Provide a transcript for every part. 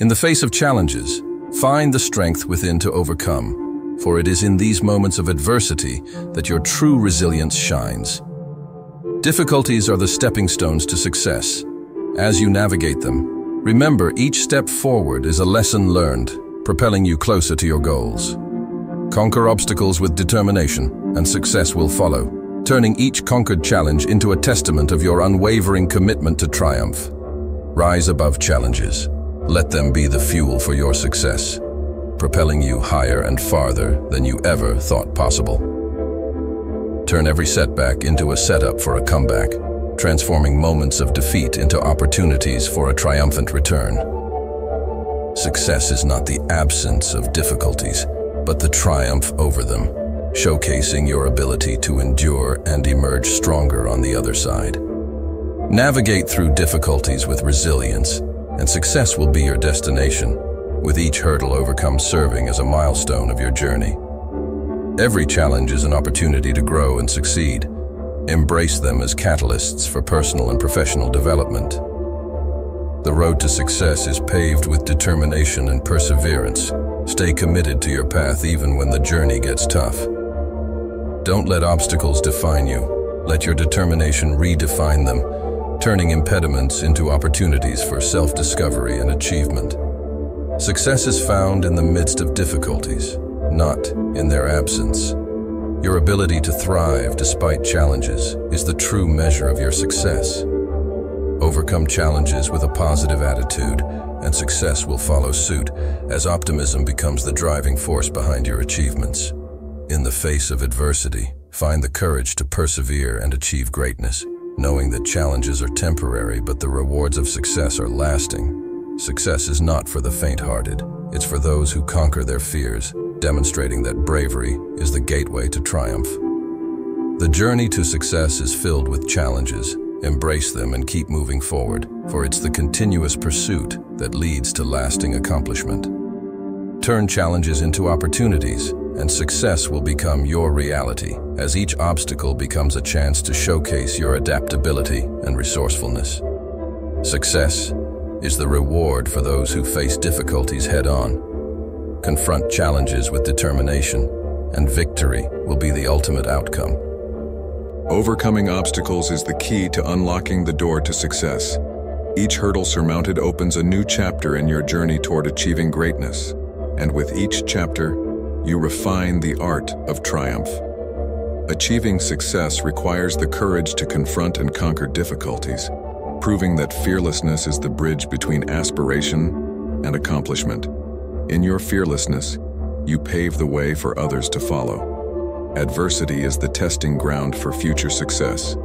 In the face of challenges, find the strength within to overcome, for it is in these moments of adversity that your true resilience shines. Difficulties are the stepping stones to success. As you navigate them, remember each step forward is a lesson learned, propelling you closer to your goals. Conquer obstacles with determination, and success will follow, turning each conquered challenge into a testament of your unwavering commitment to triumph. Rise above challenges. Let them be the fuel for your success, propelling you higher and farther than you ever thought possible. Turn every setback into a setup for a comeback, transforming moments of defeat into opportunities for a triumphant return. Success is not the absence of difficulties, but the triumph over them, showcasing your ability to endure and emerge stronger on the other side. Navigate through difficulties with resilience, and success will be your destination, with each hurdle overcome serving as a milestone of your journey. Every challenge is an opportunity to grow and succeed. Embrace them as catalysts for personal and professional development. The road to success is paved with determination and perseverance. Stay committed to your path even when the journey gets tough. Don't let obstacles define you. Let your determination redefine them, turning impediments into opportunities for self-discovery and achievement. Success is found in the midst of difficulties not in their absence. Your ability to thrive despite challenges is the true measure of your success. Overcome challenges with a positive attitude, and success will follow suit as optimism becomes the driving force behind your achievements. In the face of adversity, find the courage to persevere and achieve greatness, knowing that challenges are temporary but the rewards of success are lasting. Success is not for the faint-hearted, it's for those who conquer their fears demonstrating that bravery is the gateway to triumph. The journey to success is filled with challenges. Embrace them and keep moving forward, for it's the continuous pursuit that leads to lasting accomplishment. Turn challenges into opportunities, and success will become your reality as each obstacle becomes a chance to showcase your adaptability and resourcefulness. Success is the reward for those who face difficulties head-on confront challenges with determination, and victory will be the ultimate outcome. Overcoming obstacles is the key to unlocking the door to success. Each hurdle surmounted opens a new chapter in your journey toward achieving greatness, and with each chapter, you refine the art of triumph. Achieving success requires the courage to confront and conquer difficulties, proving that fearlessness is the bridge between aspiration and accomplishment. In your fearlessness, you pave the way for others to follow. Adversity is the testing ground for future success.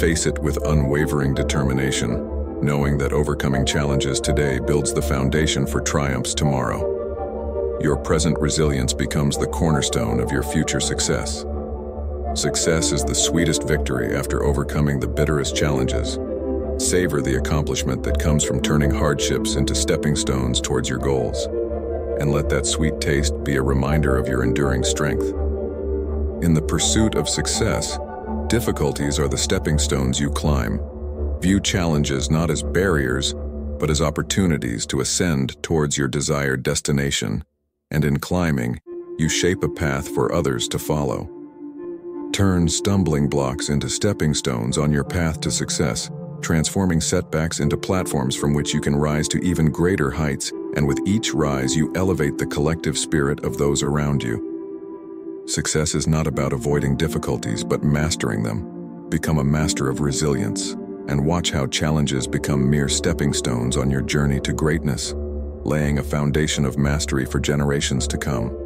Face it with unwavering determination, knowing that overcoming challenges today builds the foundation for triumphs tomorrow. Your present resilience becomes the cornerstone of your future success. Success is the sweetest victory after overcoming the bitterest challenges. Savor the accomplishment that comes from turning hardships into stepping stones towards your goals and let that sweet taste be a reminder of your enduring strength. In the pursuit of success, difficulties are the stepping stones you climb. View challenges not as barriers, but as opportunities to ascend towards your desired destination, and in climbing, you shape a path for others to follow. Turn stumbling blocks into stepping stones on your path to success, transforming setbacks into platforms from which you can rise to even greater heights and with each rise you elevate the collective spirit of those around you. Success is not about avoiding difficulties, but mastering them. Become a master of resilience, and watch how challenges become mere stepping stones on your journey to greatness, laying a foundation of mastery for generations to come.